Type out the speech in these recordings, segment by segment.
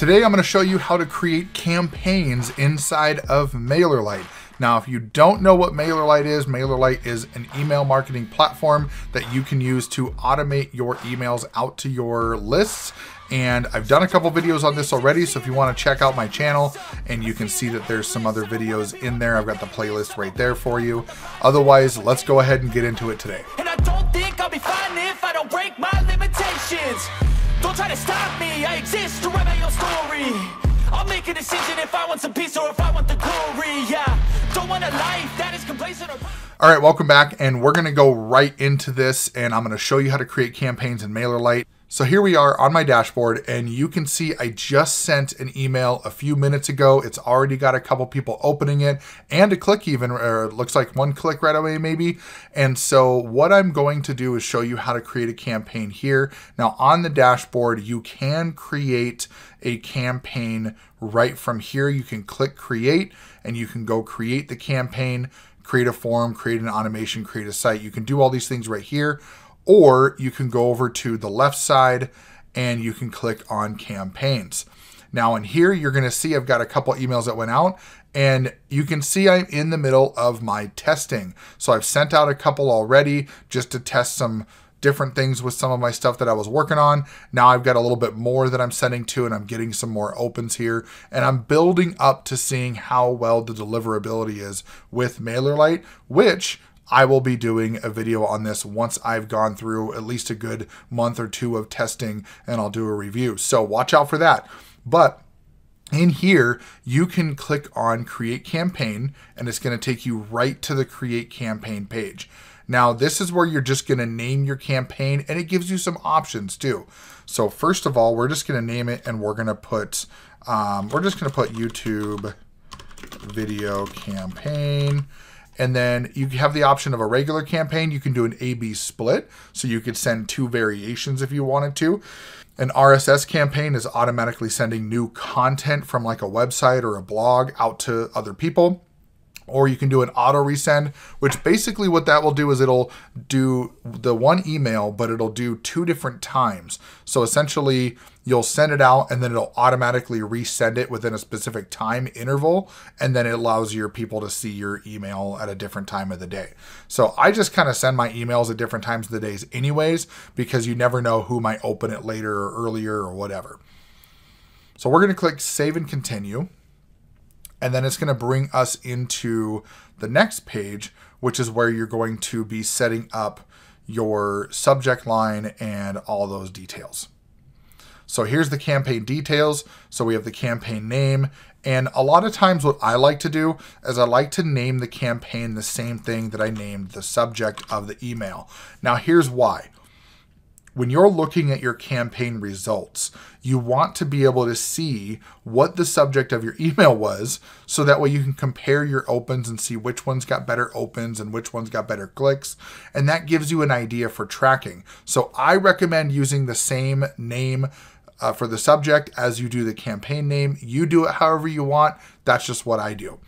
Today I'm going to show you how to create campaigns inside of MailerLite. Now, if you don't know what MailerLite is, MailerLite is an email marketing platform that you can use to automate your emails out to your lists. And I've done a couple videos on this already, so if you want to check out my channel and you can see that there's some other videos in there, I've got the playlist right there for you. Otherwise, let's go ahead and get into it today. Don't try to stop me, I exist to write my own story I'll make a decision if I want some peace or if I want the glory, yeah Don't want a life that is complacent or... All right, welcome back, and we're gonna go right into this, and I'm gonna show you how to create campaigns in MailerLite. So here we are on my dashboard and you can see I just sent an email a few minutes ago. It's already got a couple people opening it and a click even, or it looks like one click right away maybe. And so what I'm going to do is show you how to create a campaign here. Now on the dashboard, you can create a campaign right from here. You can click create and you can go create the campaign, create a form, create an automation, create a site. You can do all these things right here or you can go over to the left side and you can click on campaigns. Now in here, you're gonna see I've got a couple emails that went out and you can see I'm in the middle of my testing. So I've sent out a couple already just to test some different things with some of my stuff that I was working on. Now I've got a little bit more that I'm sending to and I'm getting some more opens here and I'm building up to seeing how well the deliverability is with MailerLite, which I will be doing a video on this once I've gone through at least a good month or two of testing and I'll do a review. So watch out for that. But in here, you can click on create campaign and it's going to take you right to the create campaign page. Now, this is where you're just going to name your campaign and it gives you some options too. So first of all, we're just going to name it and we're going to put, um, we're just going to put YouTube video campaign. And then you have the option of a regular campaign. You can do an A-B split. So you could send two variations if you wanted to. An RSS campaign is automatically sending new content from like a website or a blog out to other people or you can do an auto resend, which basically what that will do is it'll do the one email, but it'll do two different times. So essentially, you'll send it out and then it'll automatically resend it within a specific time interval. And then it allows your people to see your email at a different time of the day. So I just kind of send my emails at different times of the days, anyways, because you never know who might open it later or earlier or whatever. So we're going to click save and continue. And then it's going to bring us into the next page, which is where you're going to be setting up your subject line and all those details. So here's the campaign details. So we have the campaign name. And a lot of times what I like to do is I like to name the campaign the same thing that I named the subject of the email. Now here's why when you're looking at your campaign results, you want to be able to see what the subject of your email was so that way you can compare your opens and see which ones got better opens and which ones got better clicks. And that gives you an idea for tracking. So I recommend using the same name uh, for the subject as you do the campaign name. You do it however you want. That's just what I do.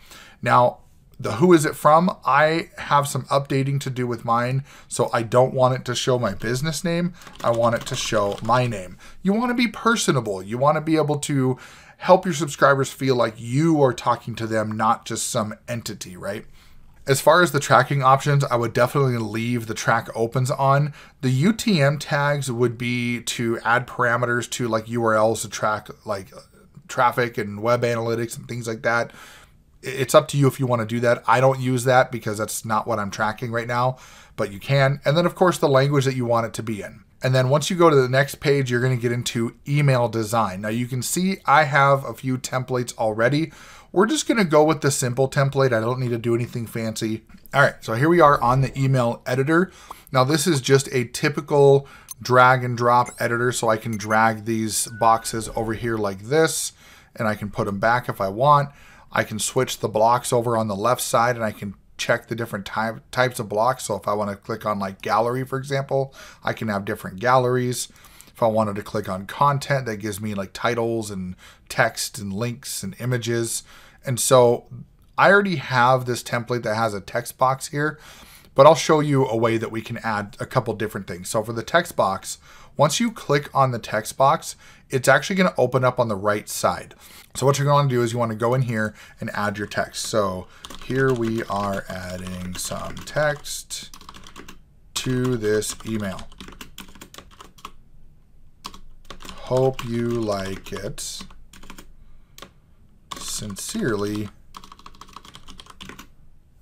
Now, the who is it from, I have some updating to do with mine. So I don't want it to show my business name. I want it to show my name. You want to be personable. You want to be able to help your subscribers feel like you are talking to them, not just some entity, right? As far as the tracking options, I would definitely leave the track opens on. The UTM tags would be to add parameters to like URLs to track like traffic and web analytics and things like that it's up to you if you want to do that. I don't use that because that's not what I'm tracking right now, but you can. And then, of course, the language that you want it to be in. And then once you go to the next page, you're going to get into email design. Now you can see I have a few templates already. We're just going to go with the simple template. I don't need to do anything fancy. All right, so here we are on the email editor. Now this is just a typical drag and drop editor. So I can drag these boxes over here like this, and I can put them back if I want. I can switch the blocks over on the left side and I can check the different type, types of blocks. So if I want to click on like gallery, for example, I can have different galleries. If I wanted to click on content, that gives me like titles and text and links and images. And so I already have this template that has a text box here, but I'll show you a way that we can add a couple different things. So for the text box, once you click on the text box, it's actually going to open up on the right side. So what you're going to do is you want to go in here and add your text. So here we are adding some text to this email. Hope you like it. Sincerely.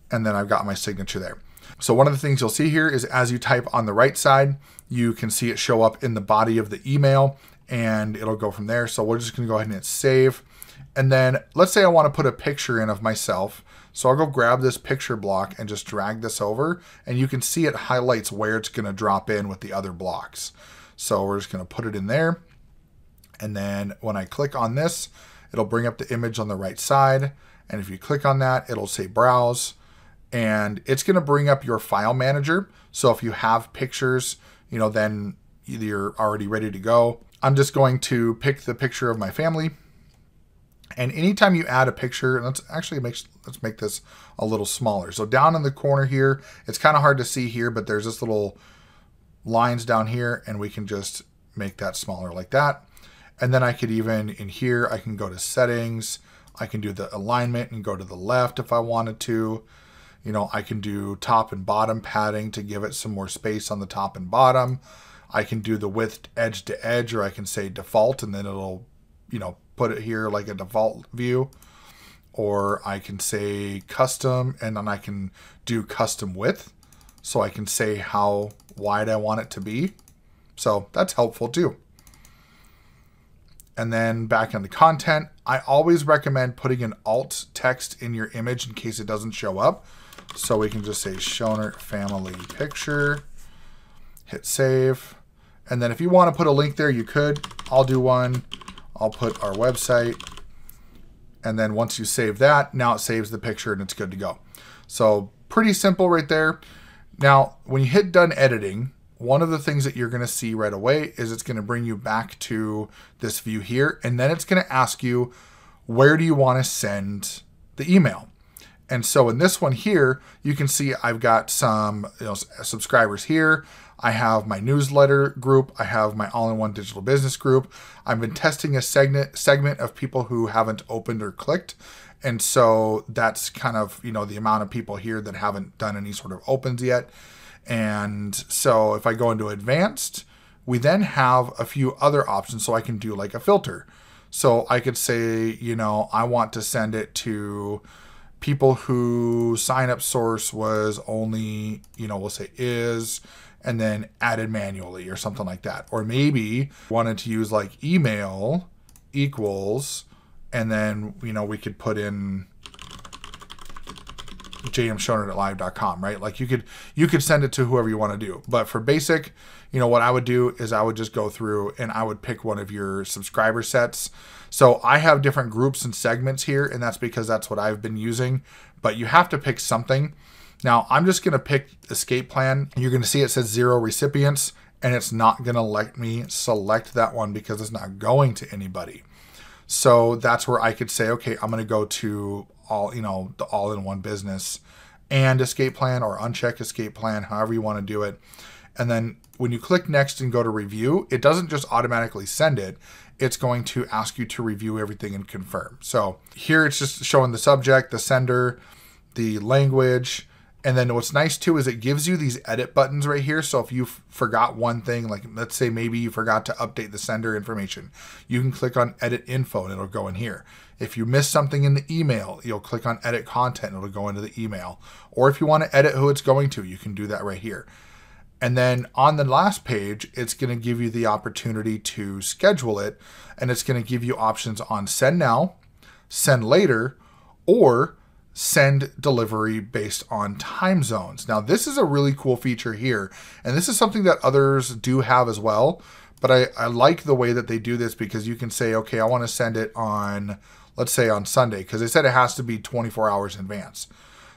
And then I've got my signature there. So one of the things you'll see here is as you type on the right side, you can see it show up in the body of the email and it'll go from there. So we're just gonna go ahead and hit save. And then let's say I wanna put a picture in of myself. So I'll go grab this picture block and just drag this over and you can see it highlights where it's gonna drop in with the other blocks. So we're just gonna put it in there. And then when I click on this, it'll bring up the image on the right side. And if you click on that, it'll say browse and it's going to bring up your file manager. So if you have pictures, you know, then you're already ready to go. I'm just going to pick the picture of my family. And anytime you add a picture, let's actually make let's make this a little smaller. So down in the corner here, it's kind of hard to see here, but there's this little lines down here and we can just make that smaller like that. And then I could even in here, I can go to settings. I can do the alignment and go to the left if I wanted to. You know, I can do top and bottom padding to give it some more space on the top and bottom. I can do the width edge to edge, or I can say default, and then it'll, you know, put it here like a default view. Or I can say custom, and then I can do custom width. So I can say how wide I want it to be. So that's helpful too. And then back on the content, I always recommend putting an alt text in your image in case it doesn't show up. So we can just say Schonert family picture, hit save. And then if you want to put a link there, you could. I'll do one. I'll put our website. And then once you save that, now it saves the picture and it's good to go. So pretty simple right there. Now, when you hit done editing, one of the things that you're going to see right away is it's going to bring you back to this view here. And then it's going to ask you, where do you want to send the email? And so in this one here, you can see I've got some you know, subscribers here. I have my newsletter group. I have my all-in-one digital business group. I've been testing a segment segment of people who haven't opened or clicked. And so that's kind of, you know, the amount of people here that haven't done any sort of opens yet. And so if I go into advanced, we then have a few other options. So I can do like a filter. So I could say, you know, I want to send it to people who sign up source was only, you know, we'll say is, and then added manually or something like that. Or maybe wanted to use like email equals, and then, you know, we could put in jmschoner at live.com, right? Like you could, you could send it to whoever you want to do. But for basic, you know, what I would do is I would just go through and I would pick one of your subscriber sets so I have different groups and segments here, and that's because that's what I've been using. But you have to pick something. Now I'm just going to pick escape plan. You're going to see it says zero recipients, and it's not going to let me select that one because it's not going to anybody. So that's where I could say, okay, I'm going to go to all, you know, the all-in-one business and escape plan or uncheck escape plan, however you want to do it. And then when you click next and go to review, it doesn't just automatically send it it's going to ask you to review everything and confirm. So here it's just showing the subject, the sender, the language, and then what's nice too is it gives you these edit buttons right here. So if you forgot one thing, like let's say maybe you forgot to update the sender information, you can click on edit info and it'll go in here. If you miss something in the email, you'll click on edit content and it'll go into the email. Or if you want to edit who it's going to, you can do that right here. And then on the last page, it's going to give you the opportunity to schedule it. And it's going to give you options on send now, send later, or send delivery based on time zones. Now, this is a really cool feature here. And this is something that others do have as well. But I, I like the way that they do this because you can say, okay, I want to send it on, let's say on Sunday, because they said it has to be 24 hours in advance.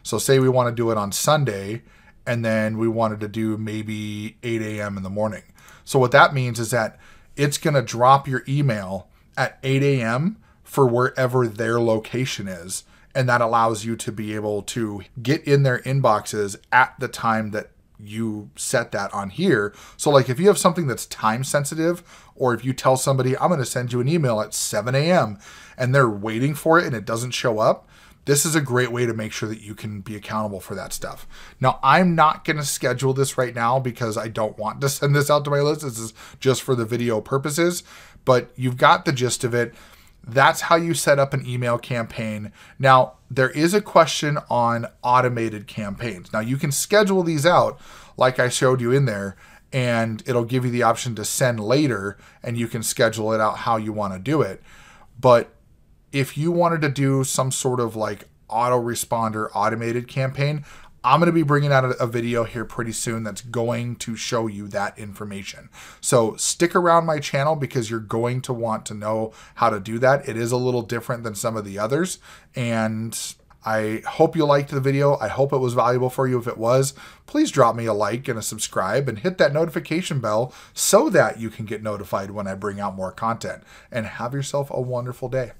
So say we want to do it on Sunday and then we wanted to do maybe 8 a.m. in the morning. So what that means is that it's going to drop your email at 8 a.m. for wherever their location is. And that allows you to be able to get in their inboxes at the time that you set that on here. So, like if you have something that's time sensitive, or if you tell somebody, I'm going to send you an email at 7 a.m., and they're waiting for it and it doesn't show up, this is a great way to make sure that you can be accountable for that stuff. Now, I'm not going to schedule this right now because I don't want to send this out to my list. This is just for the video purposes, but you've got the gist of it. That's how you set up an email campaign. Now, there is a question on automated campaigns. Now, you can schedule these out like I showed you in there, and it'll give you the option to send later, and you can schedule it out how you want to do it. But if you wanted to do some sort of like autoresponder automated campaign, I'm going to be bringing out a, video here pretty soon that's going to show you that information. So stick around my channel because you're going to want to know how to do that. It is a little different than some of the others. And I hope you liked the video. I hope it was valuable for you. If it was, please drop me a like and a subscribe and hit that notification bell so that you can get notified when I bring out more content. And have yourself a wonderful day.